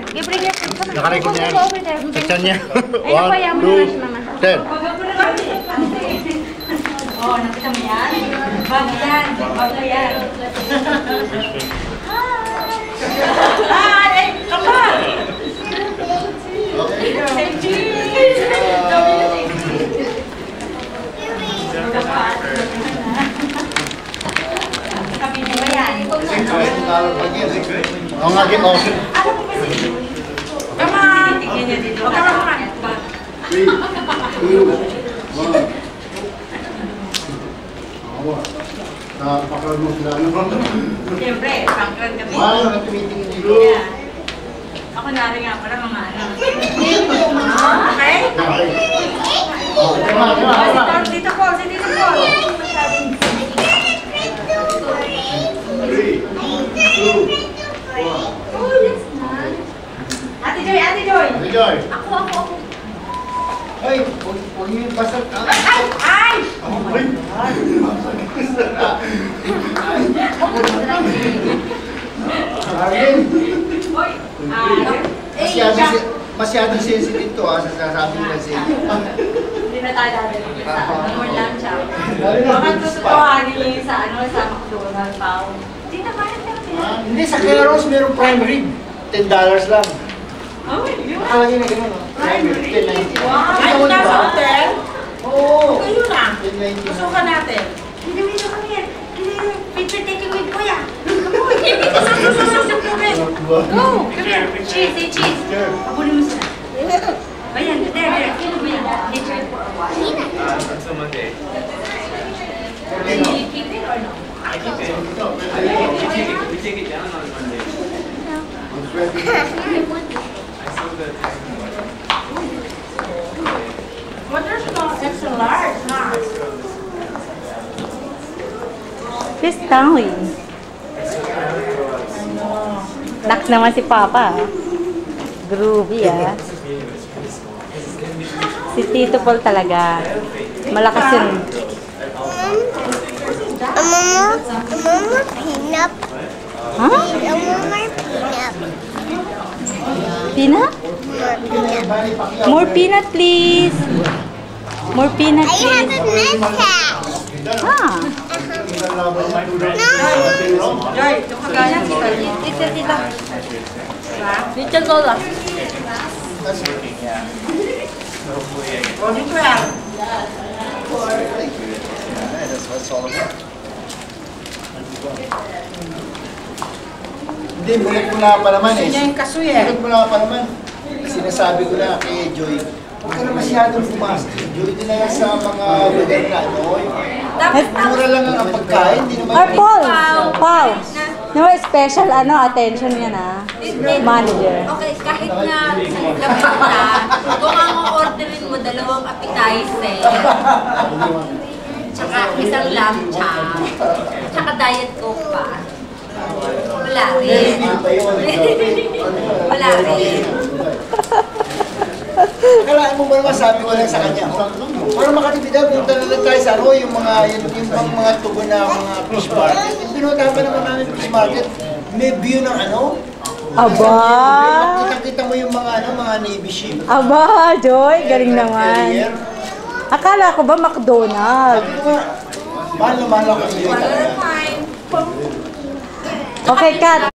Give bring your food. Come on. Nakarecord niya yan. Go over there. Section niya. Ay, naku, ayaw mo two, naman si mama. ten. Oh, nakita mo yan? Bag yan. Bag na yan. Hi! Ay, kapa! Say cheese! Kapitin ba yan? Oo nga, game off. Come on! Tingnan niya dito. Come on, come on. Three, two, one. Awa. Napakal mo sila. Ano? Siyempre, pangkran kami. Mahal na tumitingin dito. Yeah. Ako nari nga pala mga ano. Okay? Okay. Oh, tama, tama, Oh, si Joy. Ako, ako, ako. Ay, huwag niyo yung basag. Ah, Ay! Ay! Ay! Arlen, Hoy! Ano? masyado, masyado sensitive to ha, sa sasabi nila sa inyo. Hindi na tayo dadalhin sa ano lang siya. Baka tututuhanin yung sa ano, sa McDonald's pound. Hindi na Ah, Hindi, sa Claros meron prime rib. $10 lang. Oh, yun. Nakalagay na gano'n. rib, $10.99. Wow! Ay, mo, di nasa ba? hotel? Oo. Kayo na. $10.99. Susukan natin. Hindi, hindi, come here. Can picture taking with Kuya? Go! Come here. Cheese, say cheese. Abulin mo sila. Ayan, there, there. Nature for a while. Until Monday. Will you keep it or no? I keep it. We take it. We take it down on Monday. What there's no extra large, huh? Fish Stanley. Nak naman si Papa. ah. Groovy ah. Si Tito Paul talaga. Malakas yun. Mama, mama, pinap. Ha? Mama, pinap. Peanut? More peanut please. More peanut I have please. a mustache. Ah. Joy, kagaya. Dito, dito. Diba? Dito, Lola. O, dito yan. That's all about. Hindi, mulit mo na pa naman eh. Gusto niya yung kasuy eh. Mulit mo na pa naman. Sinasabi ko na kay Joy, huwag ka na masyadong pumasok. Joy, din na yan sa mga lugar na ano. Dapat Mura lang ang pagkain, hindi naman. Or Paul. Paul. No, special ano attention yan ah. Manager. Okay, kahit na labas na, kung ang orderin mo dalawang appetizer, tsaka isang lamb chop, tsaka diet coke pa. Wala rin. Wala rin. Kalaan mo ba naman sabi ko lang sa kanya, oh, para makatipid daw, punta na lang tayo sa ano, yung mga, yung, yung, mga, mga tubo na mga fish market. Pinuntahan pa naman namin fish market, may view ng ano, Aba. Kita-kita mo yung mga ano, mga Navy ship. Aba, Joy. Galing naman. Akala ko ba McDonald's? Sabi ko nga, mahal na mahal ako sa iyo. Okay, cut.